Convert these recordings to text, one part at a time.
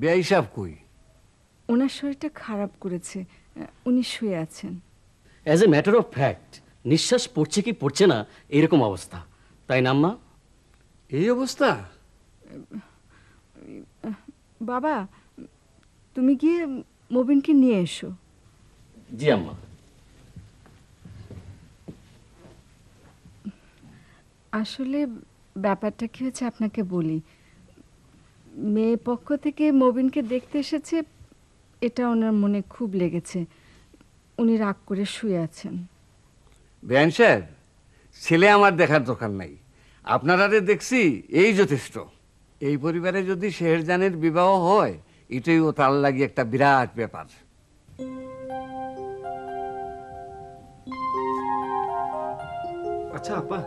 বেআই সাহেব কই? ওনার শরীরটা খারাপ করেছে উনি শুয়ে আছেন। As a matter of fact নিঃশ্বাস পড়ছে কি পড়ছে না এরকম অবস্থা। তাই না আম্মা? এই অবস্থা? বাবা তুমি গিয়ে মবিনকে নিয়ে এসো। জি আম্মা। আসলে ব্যাপারটা কি হচ্ছে আপনাকে বলি। মেয়ে পক্ষ থেকে মবিনকে দেখতে এসেছে এটা ওনার মনে খুব লেগেছে। উনি রাগ করে শুয়ে আছেন। বেআইন সাহেব ছেলে আমার দেখার দরকার নাই। আপনারা দেখছি এই যথেষ্ট। এই পরিবারে যদি শেহরজানের বিবাহ হয় এটাই ও তার লাগি একটা বিরাট ব্যাপার। আচ্ছা আপা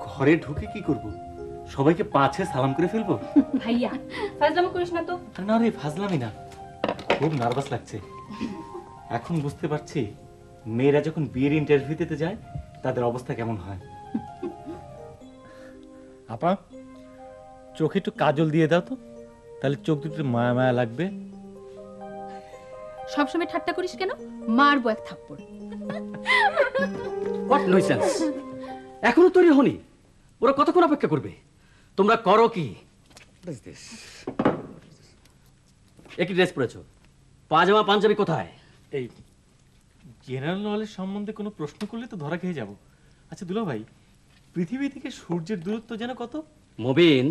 ঘরে ঢুকে কি করব? সবাইকে পাছে সালাম করে ফেলব? ভাইয়া ফাজলামো করিস না তো। না রে ফাজলামি না। খুব নার্ভাস লাগছে। এখন বুঝতে পারছি মেয়েরা যখন বিয়ের ইন্টারভিউ দিতে যায় তাদের অবস্থা কেমন হয়। আপা চোখে একটু কাজল দিয়ে দাও তো। তাহলে চোখ দুটো মায়া মায়া লাগবে। সবসময় ঠাট্টা করিস কেন? মারবো এক থাপ্পড়। হোয়াট নইসেন্স এখনও তৈরি হনি ওরা কতক্ষণ অপেক্ষা করবে? তোমরা করো কি? একই ড্রেস পরেছো। পাজামা পাঞ্জাবি কোথায়? এই জেনারেল নলেজ সম্বন্ধে কোনো প্রশ্ন করলে তো ধরা খেয়ে যাব। আচ্ছা দুলা ভাই পৃথিবী থেকে সূর্যের দূরত্ব যেন কত? মবিন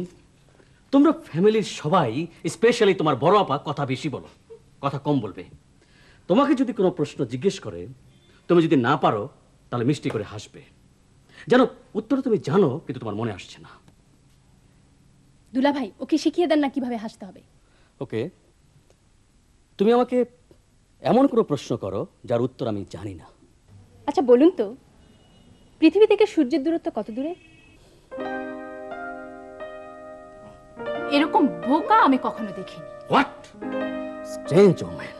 তোমরা ফ্যামিলির সবাই স্পেশালি তোমার বড় আপা কথা বেশি বলো কথা কম বলবে। তোমাকে যদি কোনো প্রশ্ন জিজ্ঞেস করে তুমি যদি না পারো তাহলে মিষ্টি করে হাসবে। যেন উত্তর তুমি জানো কিন্তু তোমার মনে আসছে না। দুলা ভাই ওকে শিখিয়ে দেন না কীভাবে হাসতে হবে। ওকে তুমি আমাকে এমন কোনো প্রশ্ন করো যার উত্তর আমি জানি না। আচ্ছা বলুন তো পৃথিবী থেকে সূর্যের দূরত্ব কত দূরে? এরকম বোকা আমি কখনো দেখিনি। হোয়াট স্ট্রেঞ্জ ওম্যান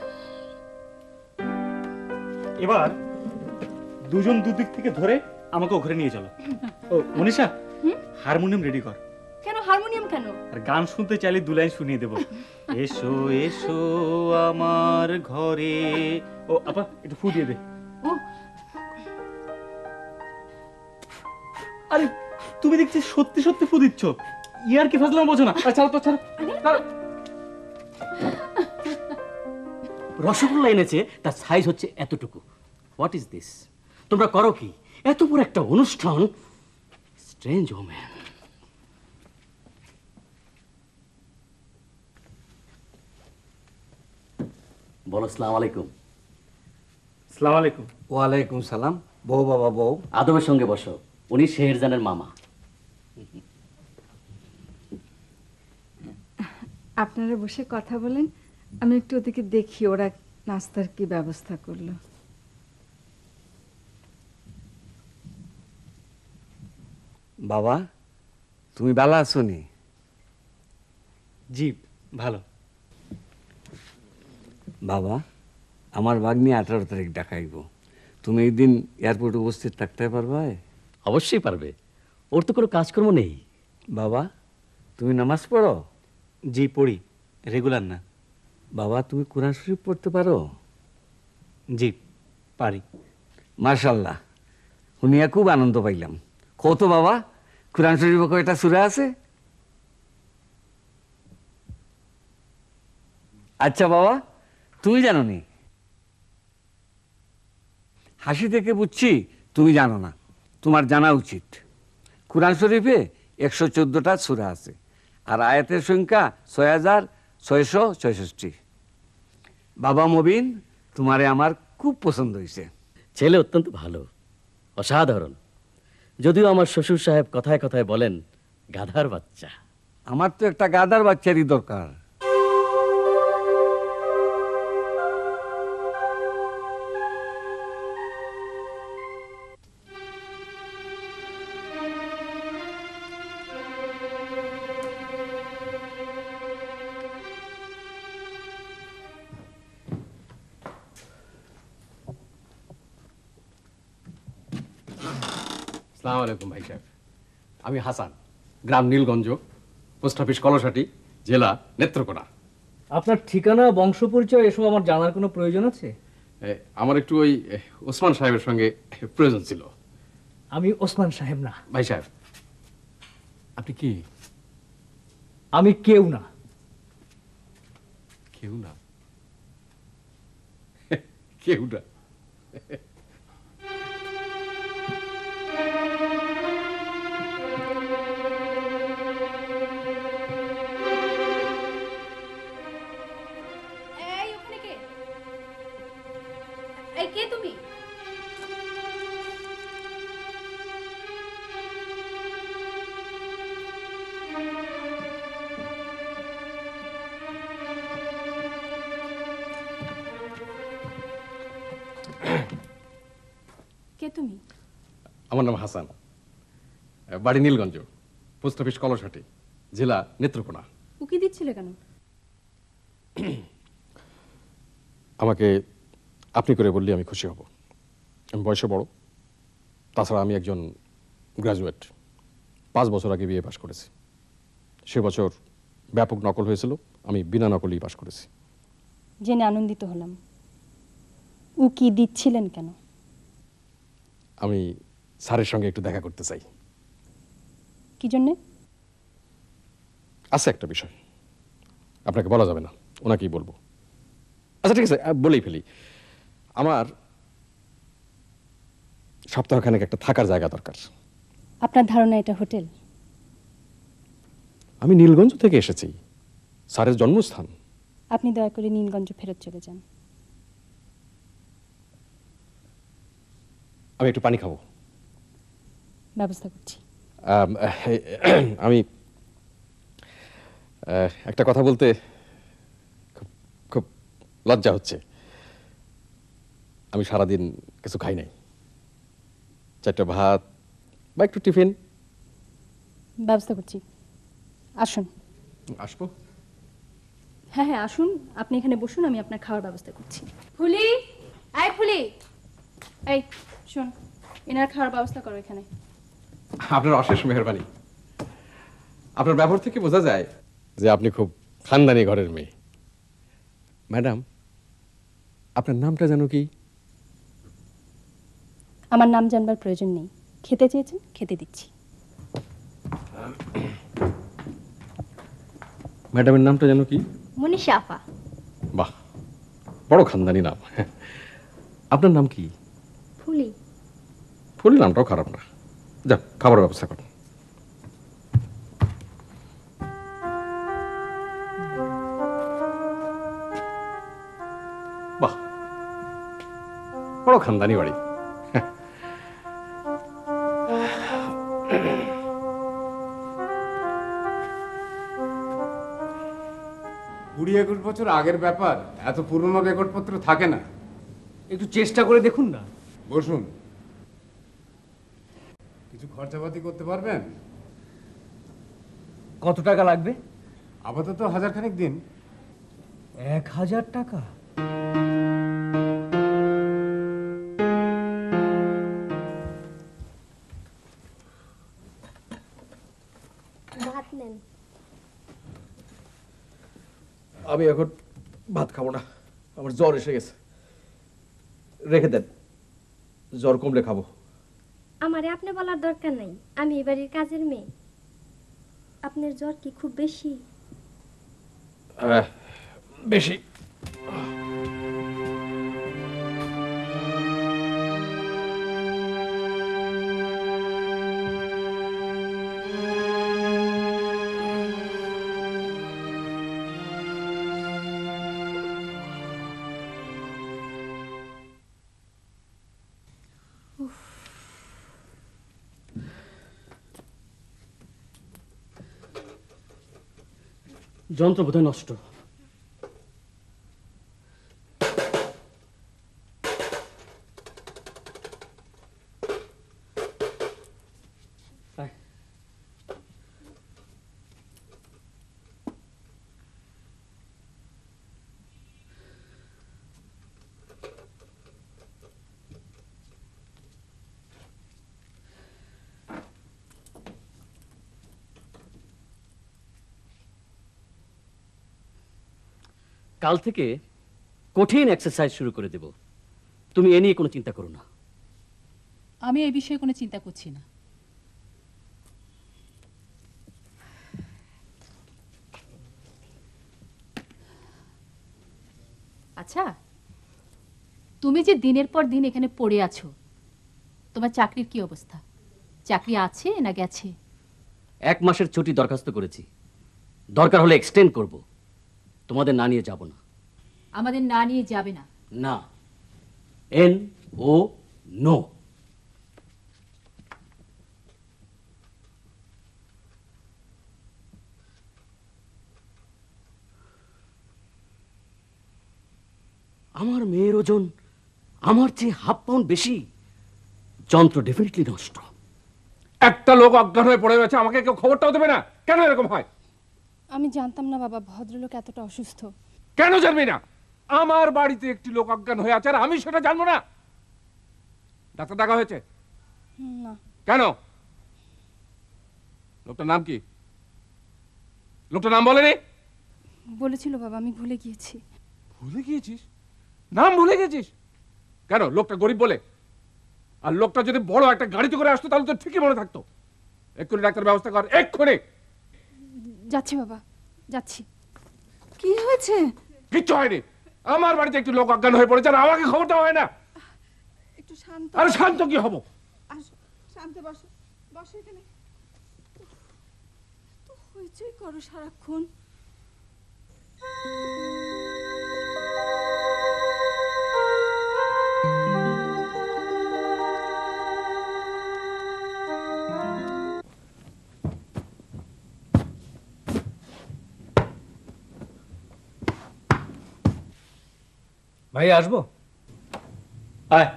এবার দুজন দুদিক থেকে ধরে আমাকে ওখানে নিয়ে চলো। ও মনীষা হারমোনিয়াম রেডি কর। কেন? হারমোনিয়াম কেন? আর গান শুনতে চাইলে দু লাইন শুনিয়ে দেবো। এসো এসো আমার ঘরে। ও আপা একটু ফু দিয়ে দে। আরে তুমি দেখছি সত্যি সত্যি ফু দিচ্ছ। ইয়ার কি ফাজলাম বোঝো না। আরে ছাড়ো তো ছাড়ো। রসগোল্লা এনেছে তার সাইজ হচ্ছে এতটুকু। হোয়াট ইজ দিস তোমরা করো কি? এত বড় একটা অনুষ্ঠান? স্ট্রেঞ্জ ওম্যান বলো সালাম আলাইকুম। সালাম আলাইকুম। ওয়ালাইকুম সালাম। বউ বাবা বউ। আদবের সঙ্গে বসো উনি শেহরজানের মামা। আপনারা বসে কথা বলেন আমি একটু ওদিকে দেখি ওরা নাস্তার কি ব্যবস্থা করল। বাবা তুমি ভালো আছো নি? জি ভালো। বাবা আমার বাগনি আঠারো তারিখ দেখাইব। তুমি এই দিন এয়ারপোর্টে উপস্থিত থাকতে পারবে? অবশ্যই পারবে। ওর তো কোনো কাজকর্ম নেই। বাবা তুমি নামাজ পড়ো? জি পড়ি। রেগুলার না। বাবা তুমি কোরআন শরীফ পড়তে পারো? জি পারি। মার্শাল্লাহ শুনিয়া খুব আনন্দ পাইলাম। কত বাবা কোরআন শরীফ কয়টা সুরা আছে? আচ্ছা বাবা তুমি জানো নি হাসি থেকে বুঝছি তুমি জানো না। তোমার জানা উচিত। কোরআন শরীফে একশো চোদ্দোটা সুরা আছে আর আয়াতের সংখ্যা ছয় হাজার ছয়শো ছয়ষষ্টি বাবা মবিন তোমারে আমার খুব পছন্দ হয়েছে ছেলে অত্যন্ত ভালো অসাধারণ। যদিও আমার শ্বশুর সাহেব কথায় কথায় বলেন গাধার বাচ্চা। আমার তো একটা গাধার বাচ্চারই দরকার। সালাম আলাইকুম ভাই সাহেব। আমি হাসান গ্রাম নীলগঞ্জ পোস্ট অফিস কলসাটি জেলা নেত্রকোনা। আপনার ঠিকানা বংশ পরিচয় এসব আমার জানার কোনো প্রয়োজন আছে? আমার একটু ওই ওসমান সাহেবের সঙ্গে প্রয়োজন ছিল। আমি ওসমান সাহেব না। ভাই সাহেব আপনি কি? আমি কেউ না। কেউ না? কেউ না। তুমি? আমার নাম হাসান। বাড়ি নীলগঞ্জ পোস্ট অফিস কলসহাটি জেলা নেত্রকোনা। উকি দিচ্ছিলে কেন? আমাকে আপনি করে বললে আমি খুশি হব। আমি বয়সে বড়। তাছাড়া আমি একজন গ্রাজুয়েট। পাঁচ বছর আগে বিএ পাশ করেছি। সে বছর ব্যাপক নকল হয়েছিল। আমি বিনা নকলই পাশ করেছি। জেনে আনন্দিত হলাম। উকি দিচ্ছিলেন কেন? আমি স্যারের সঙ্গে একটু দেখা করতে চাই। কি জন্যে? আছে একটা বিষয়। আপনাকে বলা যাবে না ওনাকেই বলব। আচ্ছা ঠিক আছে বলেই ফেলি। আমার সপ্তাহখানেক একটা থাকার জায়গা দরকার। আপনার ধারণা এটা হোটেল? আমি নীলগঞ্জ থেকে এসেছি। স্যারের জন্মস্থান। আপনি দয়া করে নীলগঞ্জ ফেরত চলে যান। আমি একটু পানি খাব। ব্যবস্থা করছি। আমি একটা কথা বলতে খুব খুব লজ্জা হচ্ছে। আমি সারাদিন কিছু খাই নাই। চারটা ভাত বা একটু টিফিন। ব্যবস্থা করছি। আসুন। আসব? হ্যাঁ হ্যাঁ আসুন। আপনি এখানে বসুন আমি আপনার খাওয়ার ব্যবস্থা করছি। ফুলি আয় ফুলি এই। শোন এনার খাওয়ার ব্যবস্থা করো এখানে। আপনার অশেষ মেহরবানি। আপনার ব্যবহার থেকে বোঝা যায় যে আপনি খুব খানদানি ঘরের মেয়ে। ম্যাডাম আপনার নামটা যেন কি? আমার নাম জানবার প্রয়োজন নেই। খেতে চেয়েছেন? খেতে দিচ্ছি। ম্যাডামের নামটা যেন কি? মনীষা আফা। বাহ বড় খানদানি নাম। আপনার নাম কি? ফুলি নামটাও খারাপ না। যাক খাবার ব্যবস্থা করুন। বাহ বড় খানদানি বাড়ি। কুড়ি একুশ বছর আগের ব্যাপার এত পুরনো রেকর্ডপত্র থাকে না। একটু চেষ্টা করে দেখুন না। বসুন। খরচাপাতি করতে পারবেন? কত টাকা লাগবে? আপাতত হাজার খানিক দিন। এক হাজার টাকা? ভাত নেন। আমি এখন ভাত খাব না। আমার জ্বর এসে গেছে। রেখে দেন। জ্বর কমলে খাব। আমারে আপনি বলার দরকার নাই। আমি এই বাড়ির কাজের মেয়ে। আপনার জ্বর কি খুব বেশি? বেশি। যন্ত্র বোধহয় নষ্ট। কাল থেকে কঠিন এক্সারসাইজ শুরু করে দেব। তুমি এ নিয়ে কোনো চিন্তা করো না। আমি এই বিষয়ে কোনো চিন্তা করছি না। আচ্ছা তুমি যে দিনের পর দিন এখানে পড়ে আছো তোমার চাকরির কি অবস্থা? চাকরি আছে না গেছে? এক মাসের ছুটি দরখাস্ত করেছি। দরকার হলে এক্সটেন্ড করব। তোমাদের না নিয়ে যাব না। আমাদের না নিয়ে যাবে না। না। এন ও নো আমার মেয়ের ওজন আমার চেয়ে হাফ পাউন্ড বেশি। যন্ত্র ডেফিনেটলি নষ্ট। একটা লোক অজ্ঞান হয়ে পড়ে গেছে আমাকে কেউ খবরটাও দেবে না? কেন এরকম হয়? আমি জানতাম না বাবা ভদ্রলোক এতটা অসুস্থ। কেন জানবি না? আমার বাড়িতে একটি লোক অজ্ঞান হয়ে আছে আর আমি সেটা জানব না। ডাক্তার দেখা হয়েছে? না। কেন? লোকটার নাম কি? লোকটার নাম বলেনি? বলেছিল বাবা আমি ভুলে গিয়েছি। ভুলে গিয়েছিস? নাম ভুলে গেছিস কেন? লোকটা গরিব বলে। আর লোকটা যদি বড় একটা গাড়িতে করে আসতো তাহলে তো ঠিকই মনে থাকতো। এক্ষুনি ডাক্তার ব্যবস্থা কর এক্ষুনি। যাচ্ছি বাবা যাচ্ছি। কি হয়েছে? কিচ্ছু হয়নি। আমার বাড়িতে একটু লোক অজ্ঞান হয়ে পড়েছে আর আমাকে খবর দেওয়া হয় না। একটু শান্ত আরে শান্ত কি হব? আসো শান্ত বসো বসো এখানে। তো হইচই করো সারাক্ষণ। ভাই আসব? আয়।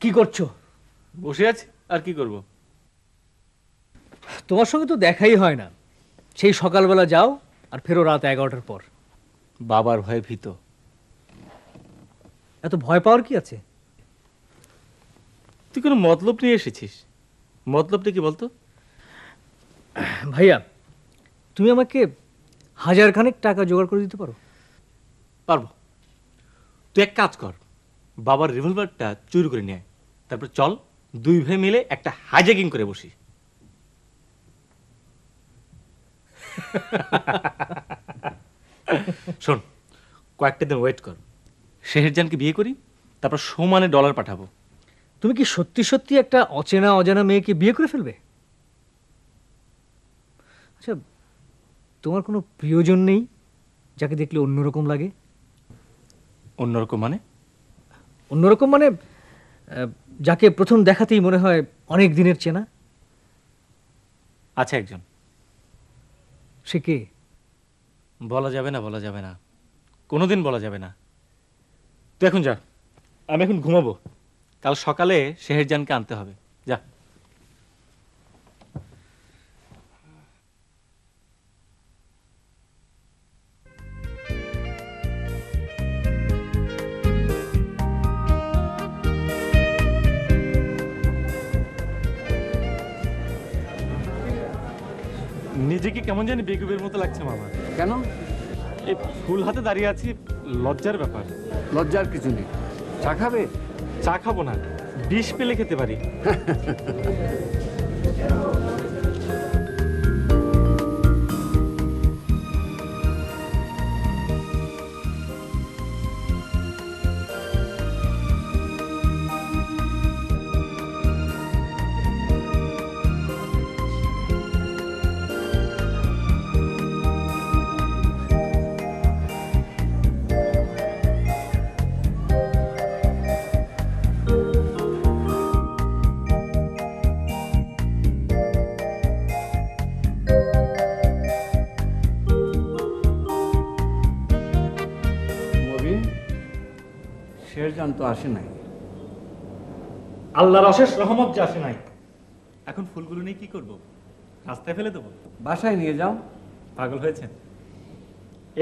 কি করছ? বসে আছি আর কি করব? তোমার সঙ্গে তো দেখাই হয় না। সেই সকালবেলা যাও আর ফেরো রাত এগারোটার পর। বাবার ভয়ে ভীত। এত ভয় পাওয়ার কি আছে? তুই কোনো মতলব নিয়ে এসেছিস? মতলবটা কি বলতো? ভাইয়া তুমি আমাকে হাজার খানেক টাকা জোগাড় করে দিতে পারো? পারব। তুই এক কাজ কর, বাবার রিভলভারটা চুরি করে নিয়ে। তারপর চল, দুই ভাই মিলে একটা হাইজ্যাকিং করে বসি। শোন, কয়েকটা দিন ওয়েট কর। শেহরজানকে বিয়ে করি, তারপর সমানে ডলার পাঠাবো। তুমি কি সত্যি সত্যি একটা অচেনা অজানা মেয়েকে বিয়ে করে ফেলবে? আচ্ছা তোমার কোনো প্রিয়জন নেই যাকে দেখলে অন্যরকম লাগে? অন্যরকম মানে? অন্যরকম মানে যাকে প্রথম দেখাতেই মনে হয় অনেক দিনের চেনা। আছে একজন। সে কে? বলা যাবে না বলা যাবে না। কোনোদিন বলা যাবে না। তুই এখন যা আমি এখন ঘুমাবো। কাল সকালে শেহেরজানকে আনতে হবে। কেমন জানি বেগুবের মতো লাগছে মামা। কেন? এই ফুল হাতে দাঁড়িয়ে আছি লজ্জার ব্যাপার। লজ্জার কিছু নেই। চা খাবে? চা খাব না বিষ পেলে খেতে পারি। শেরজান তো আসে নাই। আল্লাহর অশেষ রহমত যে আসে নাই। এখন ফুলগুলো নিয়ে কি করব? রাস্তায় ফেলে দেবো? বাসায় নিয়ে যাও। পাগল হয়েছেন।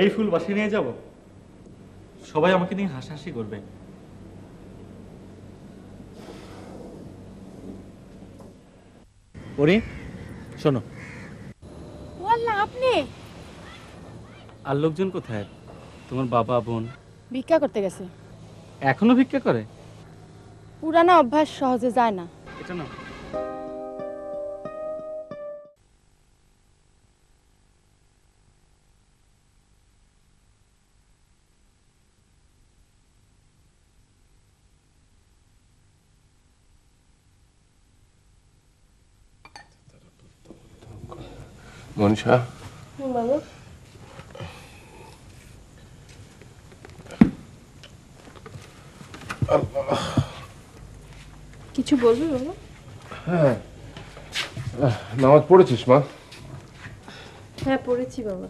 এই ফুল বাসায় নিয়ে যাব? সবাই আমাকে নিয়ে হাসাহাসি করবে। পরি শোনো। ও আল্লাহ আপনি? আর লোকজন কোথায়? তোমার বাবা বোন? ভিক্ষা করতে গেছে। এখনও ভিক্ষা করে? পুরানা অভ্যাস সহজে যায় না। এটা না মনীষা? বাবা কিছু বলবি বাবা? হ্যাঁ। নামাজ পড়েছিস মা? হ্যাঁ পড়েছি বাবা।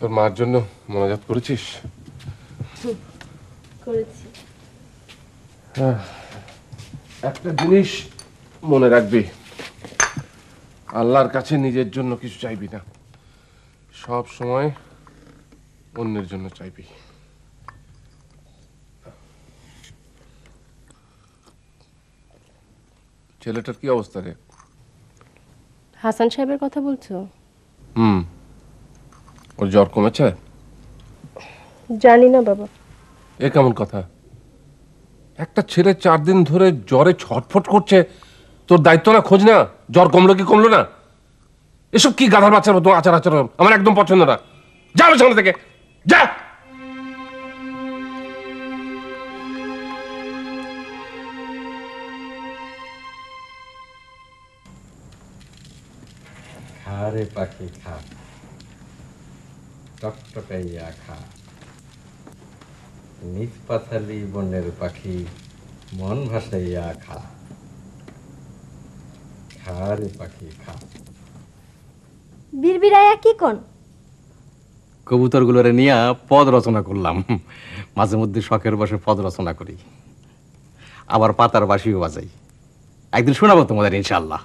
তোর মার জন্য মনোজাত করেছিস? করেছি। একটা জিনিস মনে রাখবি। আল্লাহর কাছে নিজের জন্য কিছু চাইবি না। সব সময় অন্যের জন্য চাইবি। ছেলেটার কি অবস্থা রে? হাসান সাহেবের কথা বলছো? হুম। ওর জ্বর কমেছে? জানি না বাবা। এ কেমন কথা? একটা ছেলে চার দিন ধরে জ্বরে ছটফট করছে তোর দায়িত্ব না খোঁজ না। জ্বর কমলো কি কমলো না? এসব কি গাধার বাচ্চার মতো আচার আচরণ? আমার একদম পছন্দ না। যা সামনে থেকে। যা! খা রে পাখি খা টকটকাইয়া খা নিজ পাথালি বনের পাখি মন ভাসাইয়া খা খা রে পাখি খা বীরবিরায়া কি কোন কবুতরগুলোরে নিয়ে পদ রচনা করলাম মাঝে মধ্যে শখের বসে পদ রচনা করি আবার পাতার বাসিও বাজাই একদিন শোনাবো তোমাদের ইনশাল্লাহ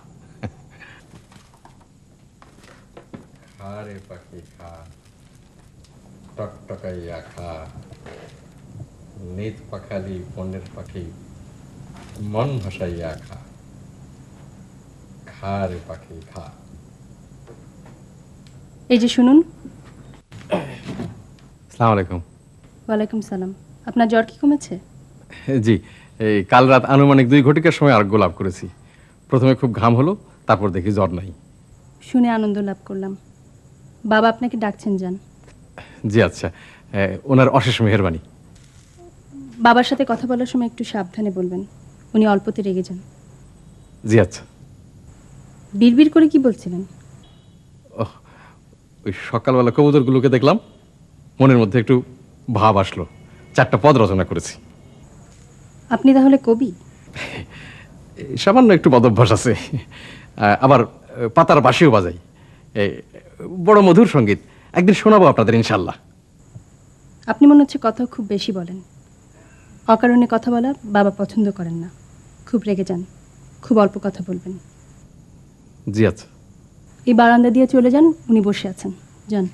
খা পাখি খা টকটকাইয়া খা নিজ পাখালি বনের পাখি মন ভাসাইয়া খা খা রে পাখি খা এই যে শুনুন। সালাম আলাইকুম। ওয়ালাইকুম সালাম। আপনার জ্বর কি কমেছে? জি এই কাল রাত আনুমানিক দুই ঘটিকার সময় আরোগ্য লাভ করেছি। প্রথমে খুব ঘাম হলো তারপর দেখি জ্বর নাই। শুনে আনন্দ লাভ করলাম। বাবা আপনাকে ডাকছেন যান। জি আচ্ছা। ওনার অশেষ মেহরবানি। বাবার সাথে কথা বলার সময় একটু সাবধানে বলবেন। উনি অল্পতে রেগে যান। জি আচ্ছা। বিড়বিড় করে কি বলছিলেন? ওই সকালবেলা কবুতরগুলোকে দেখলাম মনের মধ্যে একটু ভাব আসলো। চারটা পদ রচনা করেছি। আপনি তাহলে কবি? সামান্য একটু বদভ্যাস আছে। আবার পাতার বাঁশিও বাজাই। বড় মধুর সংগীত। একদিন শোনাবো আপনাদের ইনশাল্লাহ আপনি মনে হচ্ছে কথা খুব বেশি বলেন। অকারণে কথা বলা বাবা পছন্দ করেন না। খুব রেগে যান। খুব অল্প কথা বলবেন। জি আচ্ছা। এই বারান্দা দিয়ে চলে যান উনি বসে আছেন। যান।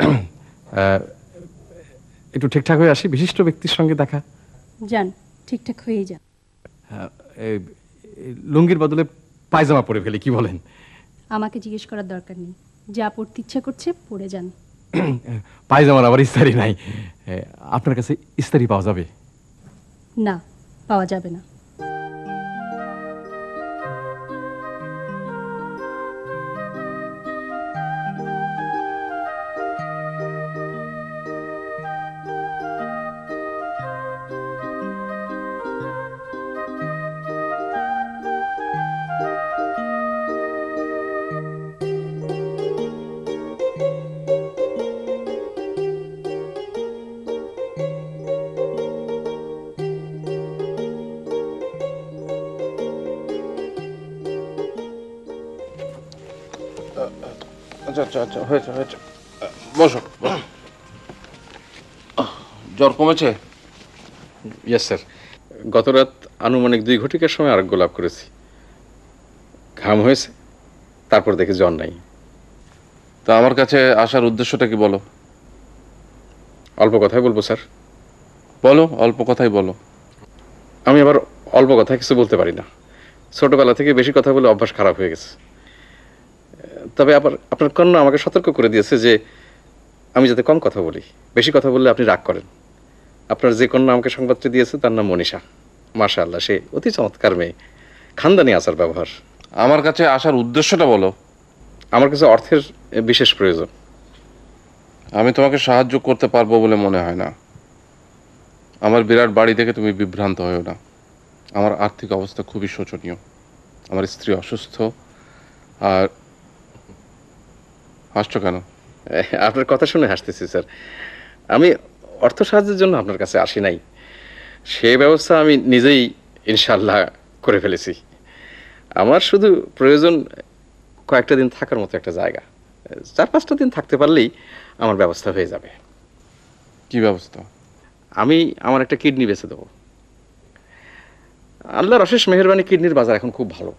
একটু ঠিকঠাক হয়ে আসি? বিশিষ্ট ব্যক্তির সঙ্গে দেখা? যান ঠিকঠাক হয়েই যান। এই লুঙ্গির বদলে পায়জামা পরে ফেলি কি বলেন? আমাকে জিজ্ঞেস করার দরকার নেই। যা পড়তে ইচ্ছা করছে পড়ে যান। পায়জামার আবার ইস্তারি নাই। আপনার কাছে ইস্তারি পাওয়া যাবে? না পাওয়া যাবে না। আচ্ছা আচ্ছা আচ্ছা হয়েছে হয়েছে। বসো। জ্বর কমেছে? ইয়েস স্যার গত রাত আনুমানিক দুই ঘটিকার সময় আরোগ্য লাভ করেছি। ঘাম হয়েছে তারপর দেখি জ্বর নাই। তা আমার কাছে আসার উদ্দেশ্যটা কি বলো? অল্প কথাই বলব স্যার। বলো অল্প কথাই বলো। আমি আবার অল্প কথা কিছু বলতে পারি না। ছোটবেলা থেকে বেশি কথা বলে অভ্যাস খারাপ হয়ে গেছে। তবে আবার আপনার কন্যা আমাকে সতর্ক করে দিয়েছে যে আমি যাতে কম কথা বলি। বেশি কথা বললে আপনি রাগ করেন। আপনার যে কন্যা আমাকে সংবাদটি দিয়েছে তার নাম মনীষা। মাশা আল্লাহ সে অতি চমৎকার মেয়ে। খানদানি আচার ব্যবহার। আমার কাছে আসার উদ্দেশ্যটা বলো। আমার কাছে অর্থের বিশেষ প্রয়োজন। আমি তোমাকে সাহায্য করতে পারব বলে মনে হয় না। আমার বিরাট বাড়ি থেকে তুমি বিভ্রান্ত হয়েও না। আমার আর্থিক অবস্থা খুবই শোচনীয়। আমার স্ত্রী অসুস্থ। আর হাসছো কেন? আপনার কথা শুনে হাসতেছি স্যার। আমি অর্থ সাহায্যের জন্য আপনার কাছে আসি নাই। সে ব্যবস্থা আমি নিজেই ইনশাল্লাহ করে ফেলেছি। আমার শুধু প্রয়োজন কয়েকটা দিন থাকার মতো একটা জায়গা। চার পাঁচটা দিন থাকতে পারলেই আমার ব্যবস্থা হয়ে যাবে। কি ব্যবস্থা? আমি আমার একটা কিডনি বেছে দেবো। আল্লাহর অশেষ মেহরবানি কিডনির বাজার এখন খুব ভালো।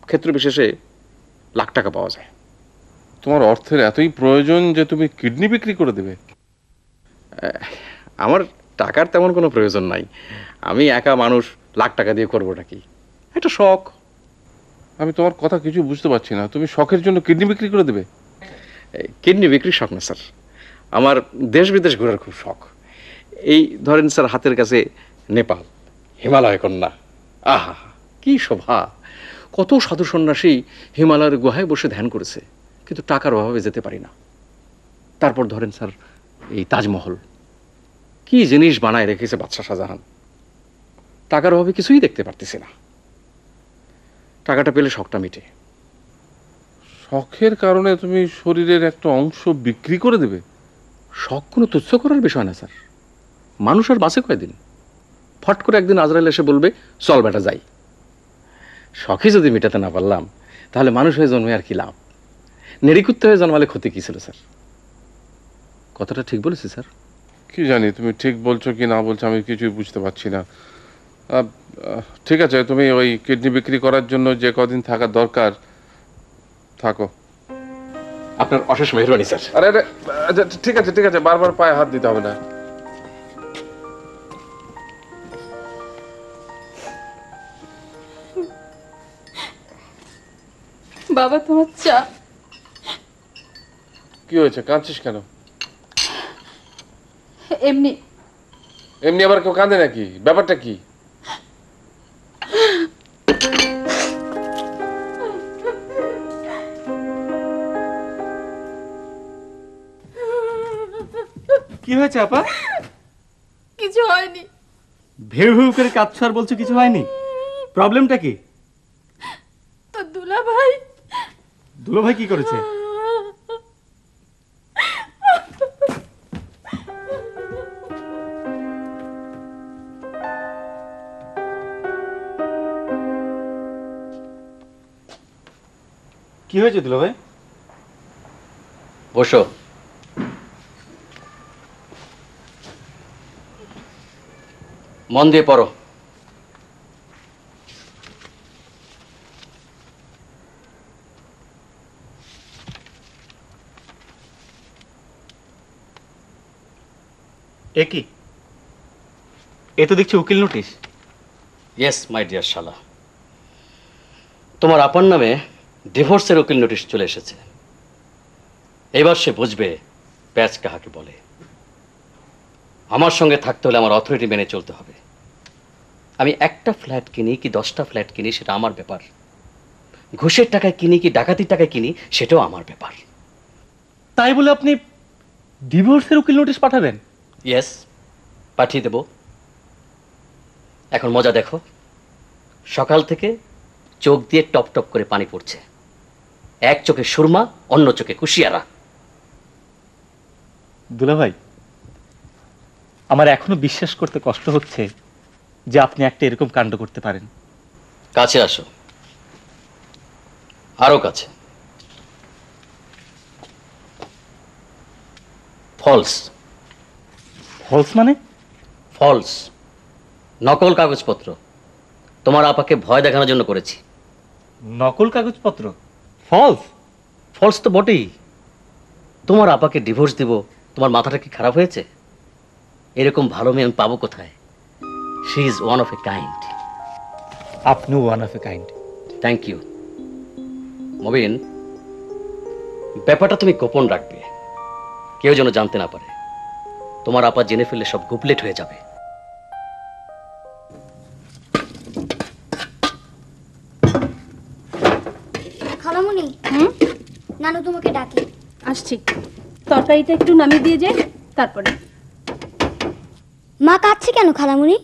ক্ষেত্র বিশেষে লাখ টাকা পাওয়া যায়। তোমার অর্থের এতই প্রয়োজন যে তুমি কিডনি বিক্রি করে দেবে। আমার টাকার তেমন কোনো প্রয়োজন নাই। আমি একা মানুষ লাখ টাকা দিয়ে করবোটা কি? একটা শখ। আমি তোমার কথা কিছু বুঝতে পারছি না। তুমি শখের জন্য কিডনি বিক্রি করে দেবে? কিডনি বিক্রির শখ না স্যার। আমার দেশ বিদেশ ঘোরার খুব শখ। এই ধরেন স্যার হাতের কাছে নেপাল হিমালয় কন্যা। আহা কি শোভা! কত সাধু সন্ন্যাসী হিমালয়ের গুহায় বসে ধ্যান করেছে। কিন্তু টাকার অভাবে যেতে পারি না। তারপর ধরেন স্যার এই তাজমহল। কি জিনিস বানায় রেখেছে বাদশাহ শাহজাহান? টাকার অভাবে কিছুই দেখতে পারতেছি না। টাকাটা পেলে শখটা মিটে। শখের কারণে তুমি শরীরের একটা অংশ বিক্রি করে দেবে? শখ কোনো তুচ্ছ করার বিষয় না স্যার। মানুষ আর বাঁচে কয়দিন? ফট করে একদিন আজরাইল এসে বলবে চল বেটা যাই। শখে যদি মেটাতে না পারলাম তাহলে মানুষ হয়ে জন্মে আর কি লাভ? নেড়িকুত্তে হয়ে জন্মালে ক্ষতি কী ছিল স্যার? কথাটা ঠিক বলেছি স্যার। কি জানি তুমি ঠিক বলছো কি না বলছো আমি কিছুই বুঝতে পারছি না। ঠিক আছে তুমি ওই কিডনি বিক্রি করার জন্য যে কদিন থাকার দরকার থাকো। আপনার অশেষ মেহরবানি স্যার। আরে আরে আচ্ছা, ঠিক আছে ঠিক আছে বারবার পায়ে হাত দিতে হবে না। বাবা তোমার চা কি হয়েছে? কাঁদছিস কেন? এমনি। এমনি আবার কেউ কাঁদে নাকি? ব্যাপারটা কি? কি হয়েছে আপা? কিছু হয়নি। ভেউ ভেউ করে কাঁদছো আর বলছো কিছু হয়নি? প্রবলেমটা কি? তো দুলা ভাই দুলো ভাই কি করেছে? হয়েছে দুলো ভাই? বসো। মন দিয়ে পড়ো। এ কি? এ তো দেখছি উকিল নোটিশ। ইয়েস মাই ডিয়ার শালা। তোমার আপার নামে ডিভোর্সের উকিল নোটিশ চলে এসেছে। এবার সে বুঝবে প্যাচ কাহাকে বলে। আমার সঙ্গে থাকতে হলে আমার অথরিটি মেনে চলতে হবে। আমি একটা ফ্ল্যাট কিনি কি দশটা ফ্ল্যাট কিনি সেটা আমার ব্যাপার। ঘুষের টাকায় কিনি কি ডাকাতির টাকায় কিনি সেটাও আমার ব্যাপার। তাই বলে আপনি ডিভোর্সের উকিল নোটিশ পাঠাবেন? ইয়েস পাঠিয়ে দেব। এখন মজা দেখো। সকাল থেকে চোখ দিয়ে টপ টপ করে পানি পড়ছে। এক চোখে সুরমা অন্য চোখে কুশিয়ারা। দুলাভাই আমার এখনও বিশ্বাস করতে কষ্ট হচ্ছে যে আপনি একটা এরকম কাণ্ড করতে পারেন। কাছে আসো। আরও কাছে। ফলস ফলস মানে? ফলস নকল কাগজপত্র। তোমার আপাকে ভয় দেখানোর জন্য করেছি। নকল কাগজপত্র? ফলস ফলস তো বটেই। তোমার আপাকে ডিভোর্স দিব তোমার মাথাটা কি খারাপ হয়েছে? এরকম ভালো মেয়ে আমি পাবো কোথায়? She is one of a kind আপনি one of a kind thank you Mobin ব্যাপারটা তুমি গোপন রাখবে। কেউ যেন জানতে না পারে। তোমার আপা জেনে ফেললে সব গুপলেট হয়ে যাবে। নানু তোমাকে ডাকে আসছি। তরকারিটা একটু নামিয়ে দিয়ে যাই তারপরে। মা কাঁদছে কেন খালামুনি?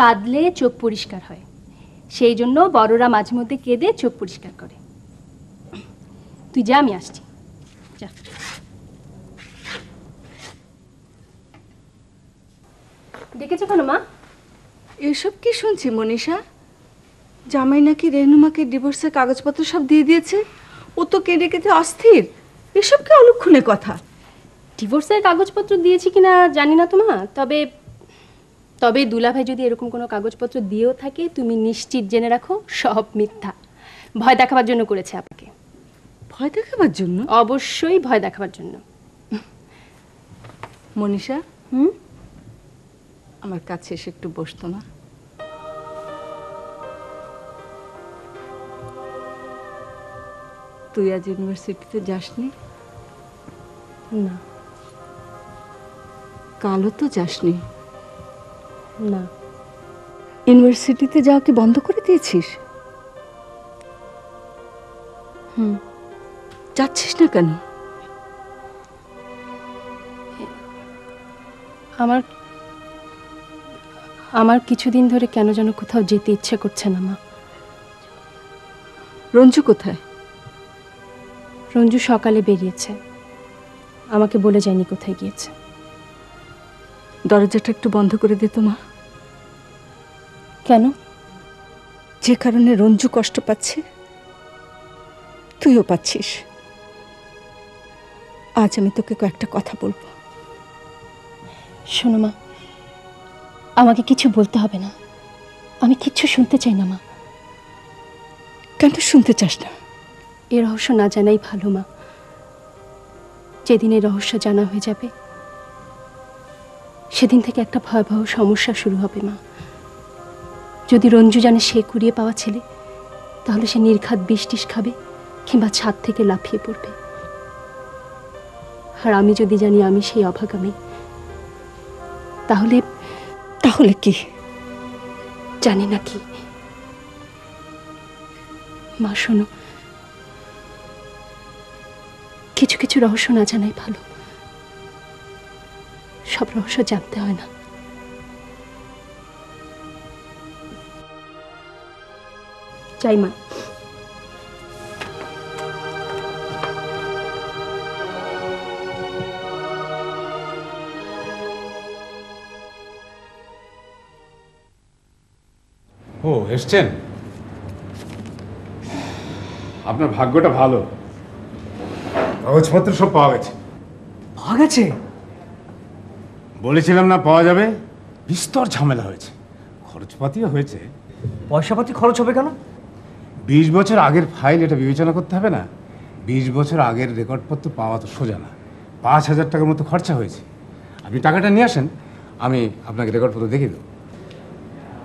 কাঁদলে চোখ পরিষ্কার হয়। সেই জন্য বড়রা মাঝে মধ্যে কেঁদে চোখ পরিষ্কার করে। তুই যা আমি আসছি। যা। ডেকেছো কেন মা? এসব কি শুনছি মনীষা? জামাই নাকি রেনুমাকে ডিভোর্সের কাগজপত্র সব দিয়ে দিয়েছে? ও তো কেঁদে কেঁদে অস্থির। এসব কি অলক্ষণে কথা? ডিভোর্সের কাগজপত্র দিয়েছি কিনা জানি না তোমা তবে তবে দুলাভাই যদি এরকম কোনো কাগজপত্র দিয়েও থাকে তুমি নিশ্চিত জেনে রাখো সব মিথ্যা। ভয় দেখাবার জন্য করেছে আপনাকে। ভয় দেখাবার জন্য? অবশ্যই ভয় দেখাবার জন্য। মনীষা? হুম? আমার কাছে এসে একটু বসতো না। তুই আজ ইউনিভার্সিটিতে যাসনি? না। কালও তো যাসনি। না। ইউনিভার্সিটিতে যাওয়া কি বন্ধ করে দিয়েছিস? হুম। যাচ্ছিস না কেন? আমার আমার কিছুদিন ধরে কেন যেন কোথাও যেতে ইচ্ছে করছে না মা। রঞ্জু কোথায়? রঞ্জু সকালে বেরিয়েছে। আমাকে বলে যায়নি কোথায় গিয়েছে। দরজাটা একটু বন্ধ করে দে তো মা। কেন? যে কারণে রঞ্জু কষ্ট পাচ্ছে তুইও পাচ্ছিস। আজ আমি তোকে কয়েকটা কথা বলব। শোনো মা। আমাকে কিছু বলতে হবে না। আমি কিচ্ছু শুনতে চাই না মা। কেন শুনতে চাস না? এ রহস্য না জানাই ভালো মা। যেদিন এই রহস্য জানা হয়ে যাবে সেদিন থেকে একটা ভয়াবহ সমস্যা শুরু হবে মা। যদি রঞ্জু জানে সে কুড়িয়ে পাওয়া ছেলে তাহলে সে নির্ঘাত বিষ টিস খাবে কিংবা ছাদ থেকে লাফিয়ে পড়বে। আর আমি যদি জানি আমি সেই অভাগামী তাহলে তাহলে কি? জানি না কি। মা, শোনো। কিছু কিছু রহস্য না জানাই ভালো। সব রহস্য জানতে হয় না। চাই মা। ও এসছেন? আপনার ভাগ্যটা ভালো। কাগজপত্র সব পাওয়া গেছে। পাওয়া গেছে? বলেছিলাম না পাওয়া যাবে? বিস্তর ঝামেলা হয়েছে। খরচপাতিও হয়েছে। পয়সাপাতি খরচ হবে কেন? বিশ বছর আগের ফাইল এটা বিবেচনা করতে হবে না। বিশ বছর আগের রেকর্ডপত্র পাওয়া তো সোজা না। পাঁচ হাজার টাকার মতো খরচা হয়েছে। আপনি টাকাটা নিয়ে আসেন আমি আপনাকে রেকর্ডপত্র দেখিয়ে দেবো।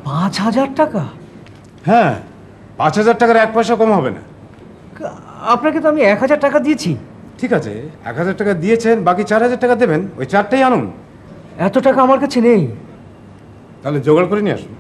পাঁচ হাজার টাকা? হ্যাঁ পাঁচ হাজার টাকার এক পয়সা কম হবে না। আপনাকে তো আমি এক হাজার টাকা দিয়েছি। ঠিক আছে এক হাজার টাকা দিয়েছেন বাকি চার হাজার টাকা দেবেন ওই চারটাই আনুন। এত টাকা আমার কাছে নেই। তাহলে জোগাড় করে নিয়ে আসুন।